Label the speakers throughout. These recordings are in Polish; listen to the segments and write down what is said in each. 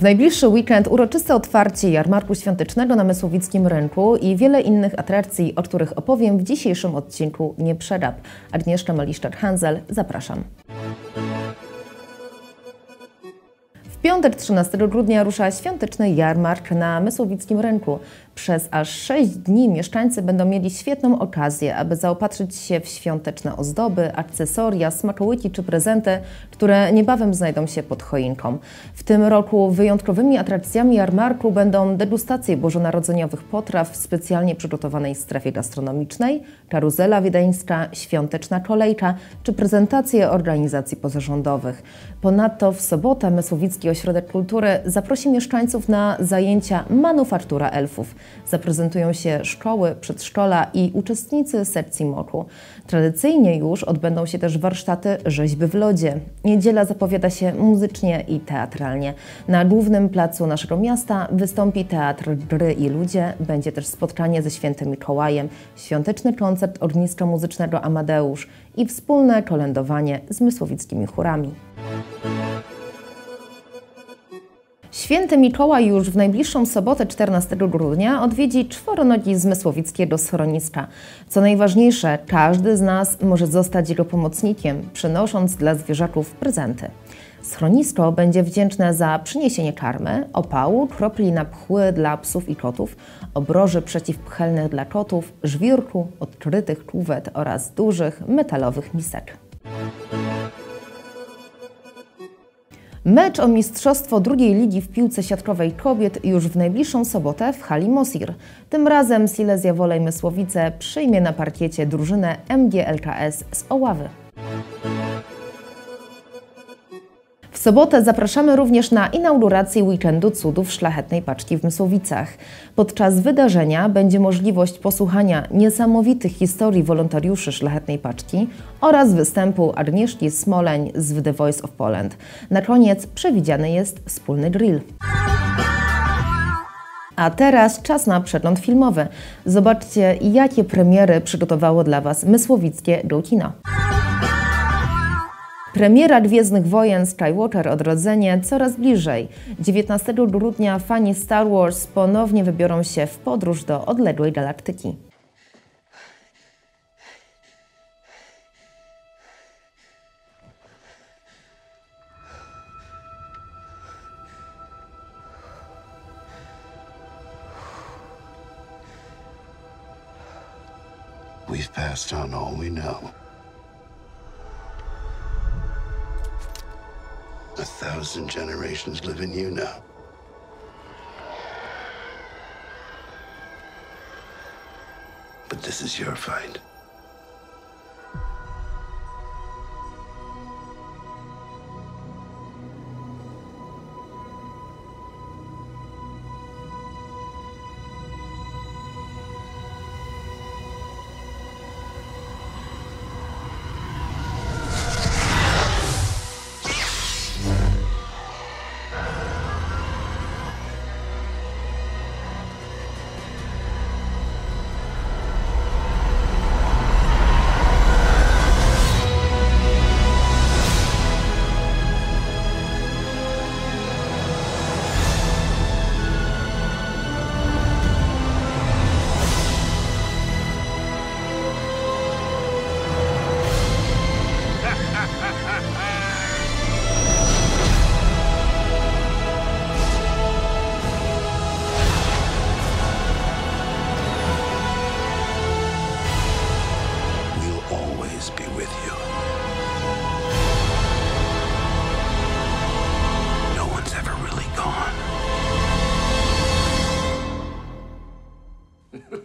Speaker 1: W najbliższy weekend uroczyste otwarcie jarmarku świątecznego na Mysłowickim Rynku i wiele innych atrakcji, o których opowiem w dzisiejszym odcinku Nie Przedab. Agnieszka Maliszczak-Hanzel, zapraszam. W piątek 13 grudnia rusza świąteczny jarmark na Mysłowickim Rynku. Przez aż 6 dni mieszkańcy będą mieli świetną okazję, aby zaopatrzyć się w świąteczne ozdoby, akcesoria, smakołyki czy prezenty, które niebawem znajdą się pod choinką. W tym roku wyjątkowymi atrakcjami jarmarku będą degustacje bożonarodzeniowych potraw w specjalnie przygotowanej strefie gastronomicznej, karuzela wiedeńska, świąteczna kolejka czy prezentacje organizacji pozarządowych. Ponadto w sobotę Mysłowicki Ośrodek Kultury zaprosi mieszkańców na zajęcia Manufaktura Elfów. Zaprezentują się szkoły, przedszkola i uczestnicy sekcji moku. Tradycyjnie już odbędą się też warsztaty rzeźby w lodzie. Niedziela zapowiada się muzycznie i teatralnie. Na głównym placu naszego miasta wystąpi teatr Gry i Ludzie, będzie też spotkanie ze świętym Mikołajem, świąteczny koncert ogniska muzycznego Amadeusz i wspólne kolędowanie z mysłowickimi chórami. Święty Mikołaj już w najbliższą sobotę 14 grudnia odwiedzi czworonogi zmysłowickiego schroniska. Co najważniejsze, każdy z nas może zostać jego pomocnikiem, przynosząc dla zwierzaków prezenty. Schronisko będzie wdzięczne za przyniesienie karmy, opału, kropli na pchły dla psów i kotów, obroży przeciwpchelnych dla kotów, żwirku, odkrytych kuwet oraz dużych metalowych misek. Mecz o mistrzostwo drugiej ligi w piłce siatkowej kobiet już w najbliższą sobotę w hali Mosir. Tym razem Silesia Wolej Mysłowice przyjmie na parkiecie drużynę MGLKS z Oławy. Sobotę zapraszamy również na inaugurację weekendu cudów szlachetnej paczki w Mysłowicach. Podczas wydarzenia będzie możliwość posłuchania niesamowitych historii wolontariuszy szlachetnej paczki oraz występu Agnieszki Smoleń z The Voice of Poland. Na koniec przewidziany jest wspólny grill. A teraz czas na przegląd filmowy. Zobaczcie, jakie premiery przygotowało dla Was Mysłowickie Go. Premiera Gwiezdnych Wojen Skywalker Odrodzenie coraz bliżej. 19 grudnia fani Star Wars ponownie wybiorą się w podróż do odległej galaktyki.
Speaker 2: We've passed on all we know. A thousand generations live in you now. But this is your fight.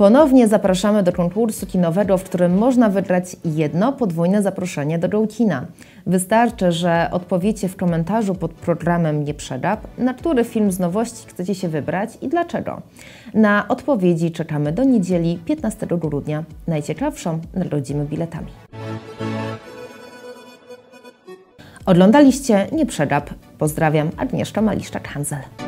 Speaker 1: Ponownie zapraszamy do konkursu kinowego, w którym można wygrać jedno podwójne zaproszenie do Gołkina. Wystarczy, że odpowiecie w komentarzu pod programem Nie Przegap, na który film z nowości chcecie się wybrać i dlaczego. Na odpowiedzi czekamy do niedzieli 15 grudnia. Najciekawszą nagrodzimy biletami. Oglądaliście Nie Przegap. Pozdrawiam, Agnieszka Maliszczak-Hanzel.